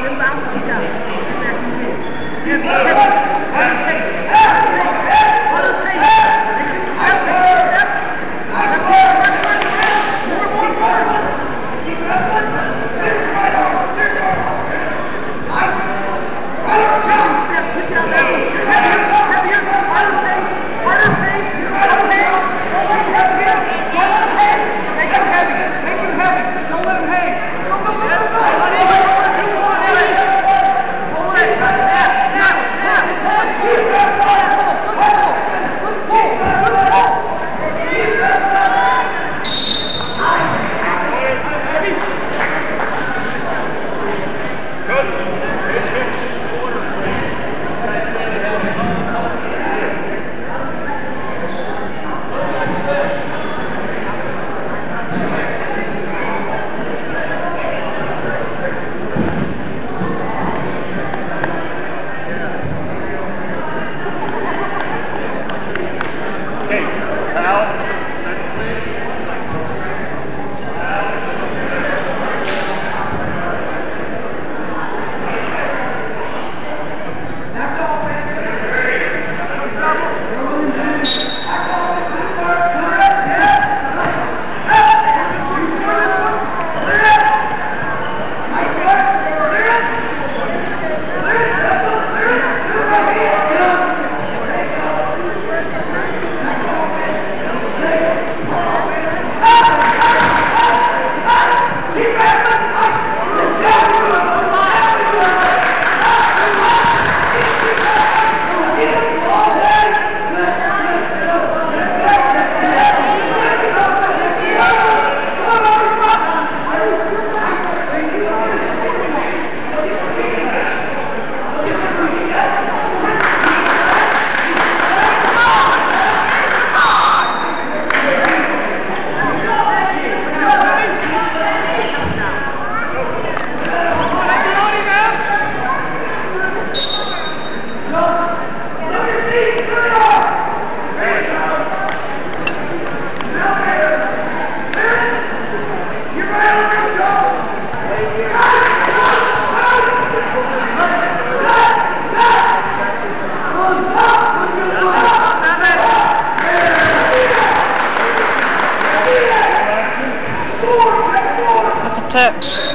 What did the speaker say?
rebounds, and tackles. And, and, and, and, and, and, and, and, and, now. Tips.